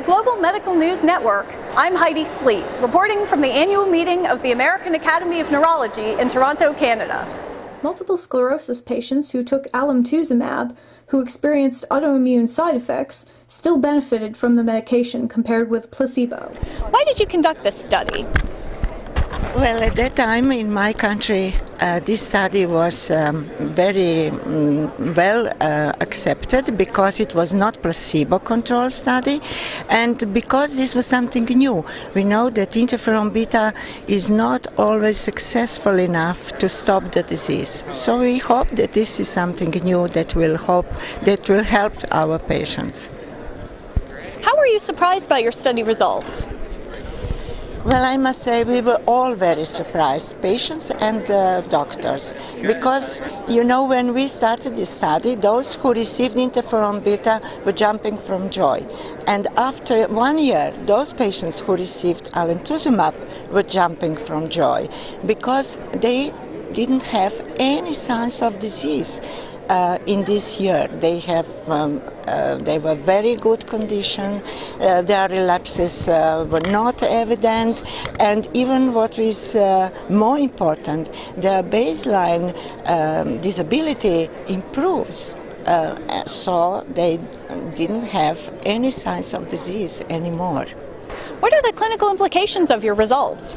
For Global Medical News Network, I'm Heidi Splete, reporting from the annual meeting of the American Academy of Neurology in Toronto, Canada. Multiple sclerosis patients who took alemtuzumab, who experienced autoimmune side effects, still benefited from the medication compared with placebo. Why did you conduct this study? Well, at that time in my country, uh, this study was um, very mm, well uh, accepted because it was not placebo-controlled study, and because this was something new. We know that interferon beta is not always successful enough to stop the disease. So we hope that this is something new that will hope that will help our patients. How were you surprised by your study results? Well, I must say we were all very surprised, patients and uh, doctors, because you know when we started the study, those who received interferon beta were jumping from joy, and after one year, those patients who received alemtuzumab were jumping from joy, because they didn't have any signs of disease uh, in this year. They have um, uh, they were very good condition. Uh, their relapses uh, were not evident, and even what is uh, more important, their baseline um, disability improves. Uh, so they didn't have any signs of disease anymore. What are the clinical implications of your results?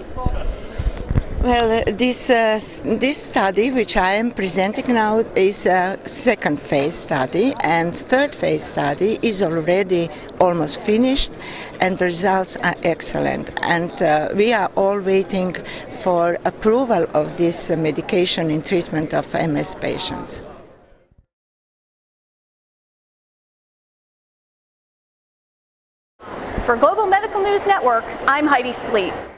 Well, uh, this uh, this study, which I am presenting now, is a second phase study, and third phase study is already almost finished, and the results are excellent. And uh, we are all waiting for approval of this medication in treatment of MS patients. For Global Medical News Network, I'm Heidi Splete.